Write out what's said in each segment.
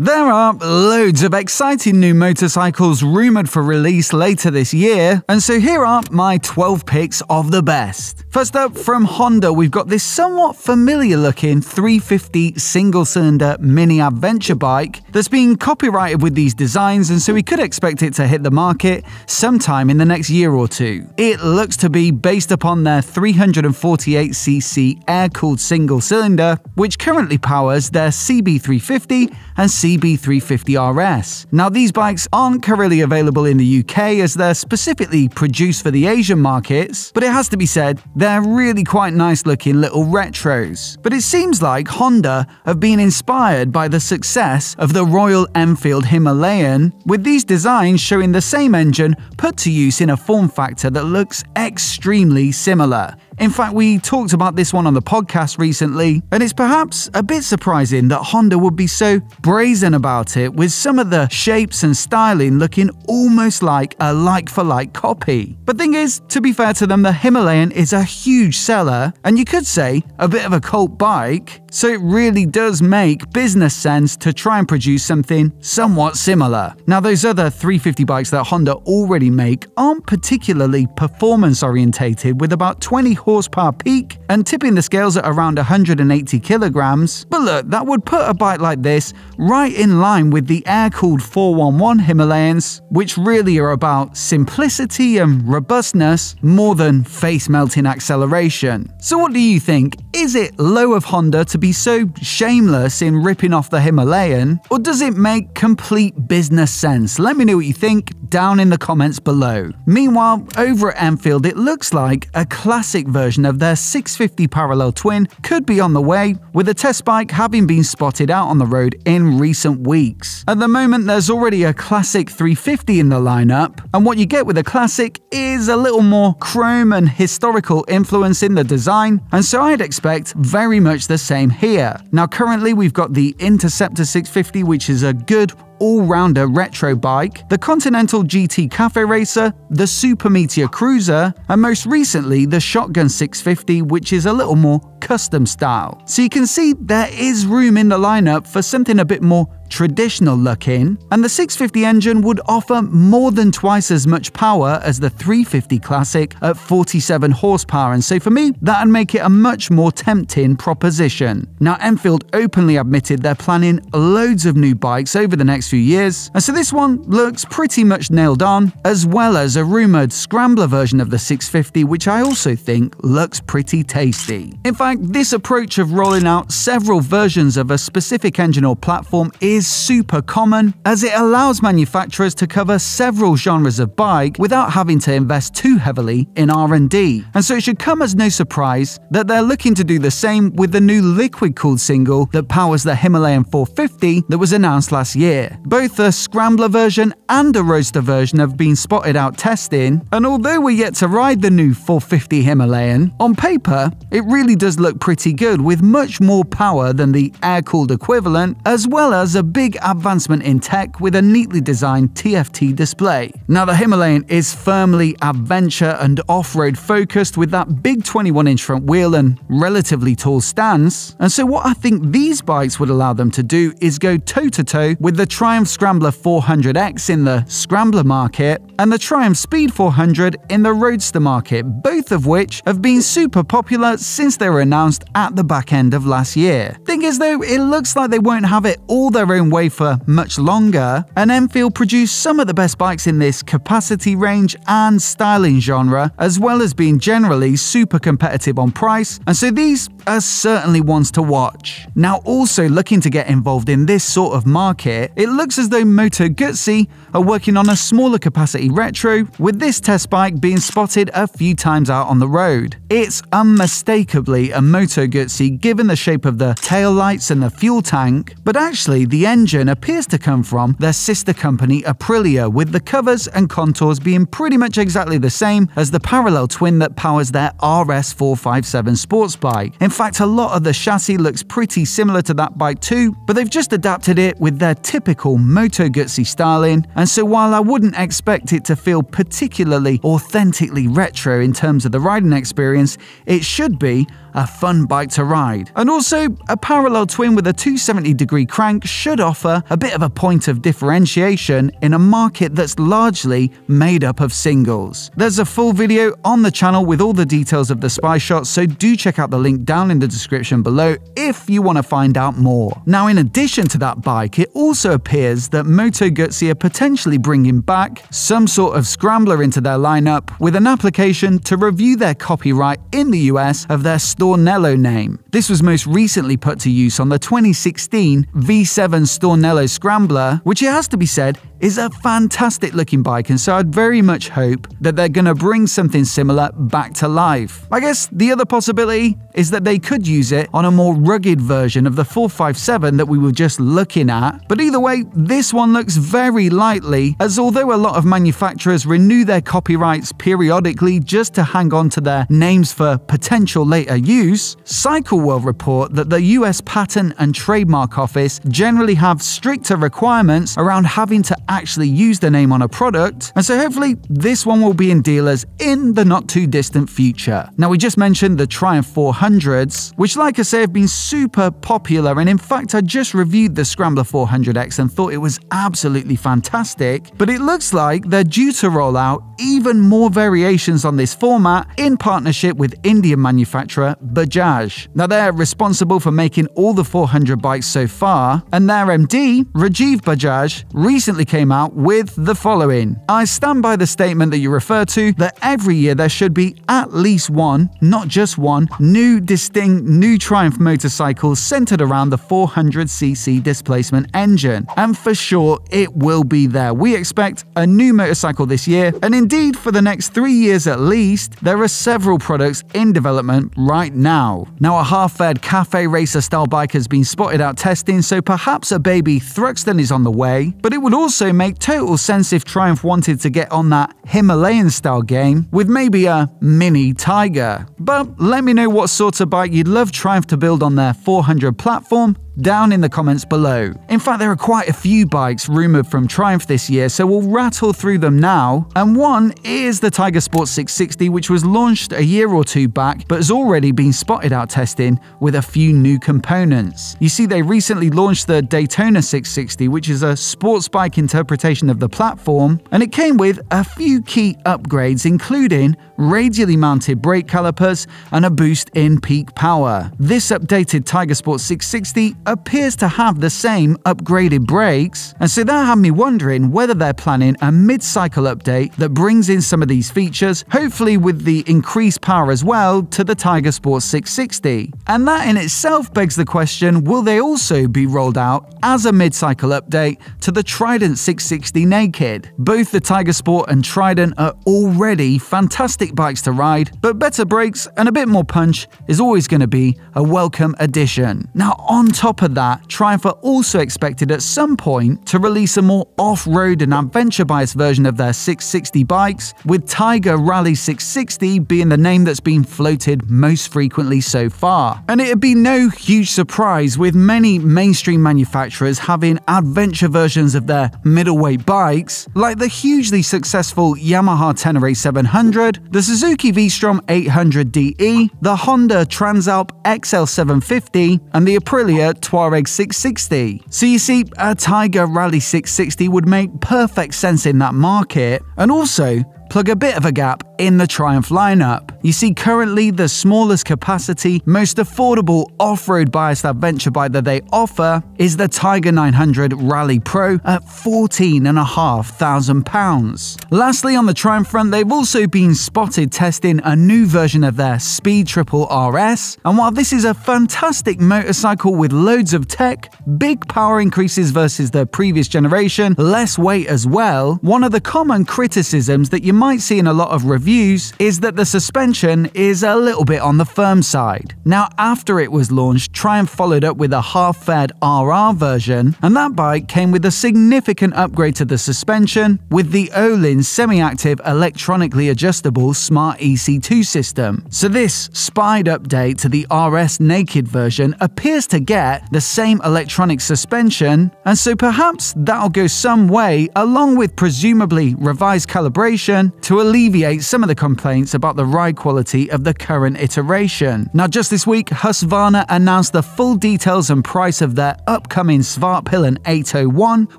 There are loads of exciting new motorcycles rumoured for release later this year, and so here are my 12 picks of the best. First up, from Honda, we've got this somewhat familiar looking 350 single cylinder mini adventure bike that's been copyrighted with these designs, and so we could expect it to hit the market sometime in the next year or two. It looks to be based upon their 348cc air cooled single cylinder, which currently powers their CB350 and CB350RS. Now, these bikes aren't currently available in the UK as they're specifically produced for the Asian markets, but it has to be said, they're really quite nice looking little retros. But it seems like Honda have been inspired by the success of the Royal Enfield Himalayan, with these designs showing the same engine put to use in a form factor that looks extremely similar. In fact, we talked about this one on the podcast recently, and it's perhaps a bit surprising that Honda would be so brazen about it, with some of the shapes and styling looking almost like a like for like copy. But thing is, to be fair to them, the Himalayan is a huge seller, and you could say a bit of a cult bike, so it really does make business sense to try and produce something somewhat similar. Now, those other 350 bikes that Honda already make aren't particularly performance orientated, with about 20 horsepower peak and tipping the scales at around 180 kilograms. But look, that would put a bike like this right in line with the air cooled 411 Himalayans, which really are about simplicity and robustness more than face melting acceleration. So, what do you think? Is it low of Honda to be so shameless in ripping off the Himalayan, or does it make complete business sense? Let me know what you think down in the comments below. Meanwhile, over at Enfield, it looks like a classic version of their 650 parallel twin could be on the way, with a test bike having been spotted out on the road in recent weeks. At the moment, there's already a classic 350 in the lineup, and what you get with a classic is a little more chrome and historical influence in the design, and so I'd expect very much the same here. Now, currently, we've got the Interceptor 650, which is a good all-rounder retro bike, the Continental GT Cafe Racer, the Super Meteor Cruiser, and most recently the Shotgun 650, which is a little more custom style. So you can see there is room in the lineup for something a bit more traditional looking, and the 650 engine would offer more than twice as much power as the 350 Classic at 47 horsepower, and so for me, that'd make it a much more tempting proposition. Now, Enfield openly admitted they're planning loads of new bikes over the next few years, and so this one looks pretty much nailed on, as well as a rumoured scrambler version of the 650, which I also think looks pretty tasty. In fact, this approach of rolling out several versions of a specific engine or platform is is super common as it allows manufacturers to cover several genres of bike without having to invest too heavily in R&D. And so it should come as no surprise that they're looking to do the same with the new liquid-cooled single that powers the Himalayan 450 that was announced last year. Both a scrambler version and a roadster version have been spotted out testing, and although we're yet to ride the new 450 Himalayan, on paper, it really does look pretty good with much more power than the air-cooled equivalent, as well as a big advancement in tech with a neatly designed TFT display. Now, the Himalayan is firmly adventure and off road focused with that big 21 inch front wheel and relatively tall stance. And so, what I think these bikes would allow them to do is go toe to toe with the Triumph Scrambler 400X in the Scrambler market and the Triumph Speed 400 in the Roadster market, both of which have been super popular since they were announced at the back end of last year. Thing is, though, it looks like they won't have it all their own way for much longer, and Enfield produced some of the best bikes in this capacity range and styling genre, as well as being generally super competitive on price, and so these are certainly ones to watch. Now, also looking to get involved in this sort of market, it looks as though Moto Guzzi are working on a smaller capacity retro, with this test bike being spotted a few times out on the road. It's unmistakably a Moto Guzzi given the shape of the tail lights and the fuel tank, but actually the engine appears to come from their sister company Aprilia, with the covers and contours being pretty much exactly the same as the parallel twin that powers their RS457 sports bike. In fact, a lot of the chassis looks pretty similar to that bike too, but they've just adapted it with their typical Moto Guzzi styling, and so while I wouldn't expect it to feel particularly authentically retro in terms of the riding experience, it should be a fun bike to ride. And also, a parallel twin with a 270 degree crank should offer a bit of a point of differentiation in a market that's largely made up of singles. There's a full video on the channel with all the details of the spy shot, so do check out the link down in the description below if you want to find out more. Now, in addition to that bike, it also appears that Moto Guzzi are potentially bringing back some sort of scrambler into their lineup with an application to review their copyright in the US of their Stornello name. This was most recently put to use on the 2016 V7 Stornello Scrambler, which it has to be said is a fantastic looking bike, and so I'd very much hope that they're going to bring something similar back to life. I guess the other possibility is that they could use it on a more rugged version of the 457 that we were just looking at, but either way, this one looks very likely, as although a lot of manufacturers renew their copyrights periodically just to hang on to their names for potential later use, Cycle World report that the US Patent and Trademark Office generally have stricter requirements around having to actually use the name on a product, and so hopefully this one will be in dealers in the not too distant future. Now, we just mentioned the Triumph 400s, which, like I say, have been super popular, and in fact, I just reviewed the Scrambler 400X and thought it was absolutely fantastic, but it looks like they're due to roll out even more variations on this format in partnership with Indian manufacturer Bajaj. Now, they're responsible for making all the 400 bikes so far, and their MD, Rajiv Bajaj, recently came out with the following I stand by the statement that you refer to that every year there should be at least one, not just one, new, distinct, new Triumph motorcycle centered around the 400cc displacement engine. And for sure, it will be there. We expect a new motorcycle this year, and indeed, for the next three years at least, there are several products in development right now. Now, a half faired cafe racer style bike has been spotted out testing, so perhaps a baby Thruxton is on the way, but it would also make total sense if Triumph wanted to get on that Himalayan style game with maybe a mini Tiger. But let me know what sort of bike you'd love Triumph to build on their 400 platform down in the comments below. In fact, there are quite a few bikes rumoured from Triumph this year, so we'll rattle through them now. And one is the Tiger Sport 660, which was launched a year or two back, but has already been spotted out testing with a few new components. You see, they recently launched the Daytona 660, which is a sports bike interpretation of the platform, and it came with a few key upgrades, including radially mounted brake calipers and a boost in peak power. This updated Tiger Sport 660 appears to have the same upgraded brakes, and so that had me wondering whether they're planning a mid cycle update that brings in some of these features, hopefully with the increased power as well, to the Tiger Sport 660. And that in itself begs the question will they also be rolled out as a mid cycle update to the Trident 660 Naked? Both the Tiger Sport and Trident are already fantastic bikes to ride, but better brakes and a bit more punch is always going to be a welcome addition. Now, on top top of that, Triumph also expected at some point to release a more off-road and adventure-biased version of their 660 bikes, with Tiger Rally 660 being the name that's been floated most frequently so far. And it'd be no huge surprise with many mainstream manufacturers having adventure versions of their middleweight bikes, like the hugely successful Yamaha Tenere 700, the Suzuki V-Strom 800DE, the Honda Transalp XL750, and the Aprilia Tuareg 660. So you see, a Tiger Rally 660 would make perfect sense in that market, and also plug a bit of a gap in the Triumph lineup. You see, currently the smallest capacity, most affordable off-road biased adventure bike that they offer is the Tiger 900 Rally Pro at £14,500. Lastly, on the Triumph front, they've also been spotted testing a new version of their Speed Triple RS, and while this is a fantastic motorcycle with loads of tech, big power increases versus the previous generation, less weight as well, one of the common criticisms that you might see in a lot of reviews is that the suspension is a little bit on the firm side. Now, after it was launched, Triumph followed up with a half-faired RR version, and that bike came with a significant upgrade to the suspension with the Öhlins semi-active electronically adjustable Smart EC2 system. So this spied update to the RS Naked version appears to get the same electronic suspension, and so perhaps that'll go some way along with presumably revised calibration to alleviate some some of the complaints about the ride quality of the current iteration. Now, just this week, Husqvarna announced the full details and price of their upcoming Svartpilen 801,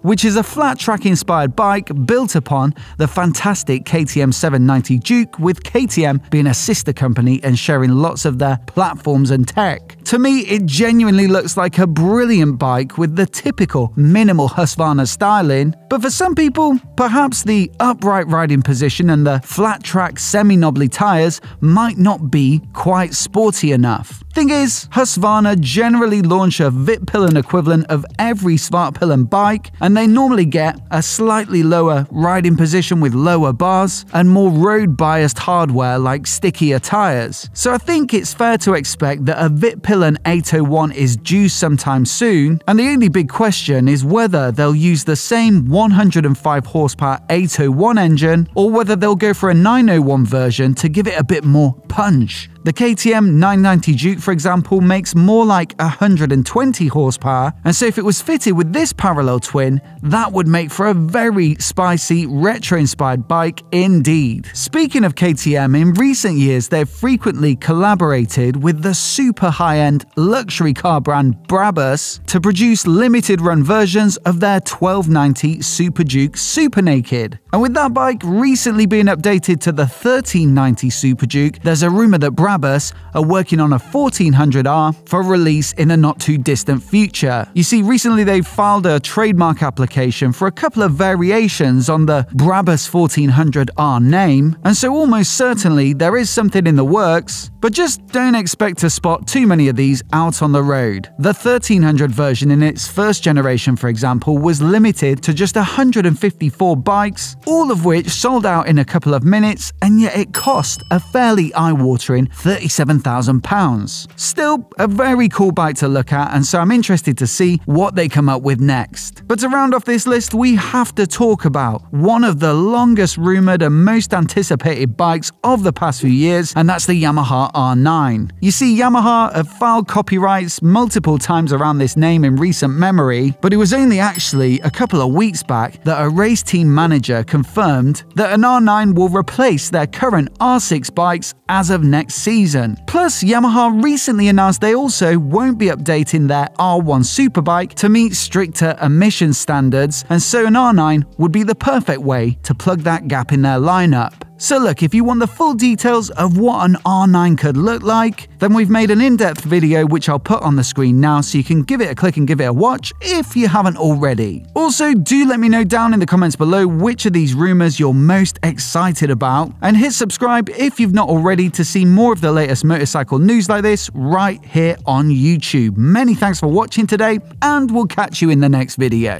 which is a flat track inspired bike built upon the fantastic KTM 790 Duke, with KTM being a sister company and sharing lots of their platforms and tech. To me, it genuinely looks like a brilliant bike with the typical minimal Husqvarna styling, but for some people, perhaps the upright riding position and the flat track semi knobbly tyres might not be quite sporty enough. Thing is, Husqvarna generally launch a Vitpilen equivalent of every Svartpilen bike, and they normally get a slightly lower riding position with lower bars and more road biased hardware like stickier tyres. So I think it's fair to expect that a Vitpilen 801 is due sometime soon, and the only big question is whether they'll use the same 105 horsepower 801 engine or whether they'll go for a 901 version to give it a bit more punch. The KTM 990 Duke, for example, makes more like 120 horsepower, and so if it was fitted with this parallel twin, that would make for a very spicy, retro inspired bike indeed. Speaking of KTM, in recent years they've frequently collaborated with the super high end luxury car brand Brabus to produce limited run versions of their 1290 Super Duke Super Naked. And with that bike recently being updated to the 1390 Super Duke, there's a rumour that Brabus are working on a 1400R for release in a not too distant future. You see, recently they've filed a trademark application for a couple of variations on the Brabus 1400R name, and so almost certainly there is something in the works, but just don't expect to spot too many of these out on the road. The 1300 version in its first generation, for example, was limited to just 154 bikes, all of which sold out in a couple of minutes, and yet it cost a fairly eye watering £37,000. Still, a very cool bike to look at, and so I'm interested to see what they come up with next. But to round off this list, we have to talk about one of the longest rumoured and most anticipated bikes of the past few years, and that's the Yamaha R9. You see, Yamaha have filed copyrights multiple times around this name in recent memory, but it was only actually a couple of weeks back that a race team manager confirmed that an R9 will replace their current R6 bikes as of next season. Plus, Yamaha recently announced they also won't be updating their R1 Superbike to meet stricter emission standards, and so an R9 would be the perfect way to plug that gap in their lineup. So look, if you want the full details of what an R9 could look like, then we've made an in-depth video which I'll put on the screen now so you can give it a click and give it a watch if you haven't already. Also, do let me know down in the comments below which of these rumours you're most excited about, and hit subscribe if you've not already to see more of the latest motorcycle news like this right here on YouTube. Many thanks for watching today, and we'll catch you in the next video.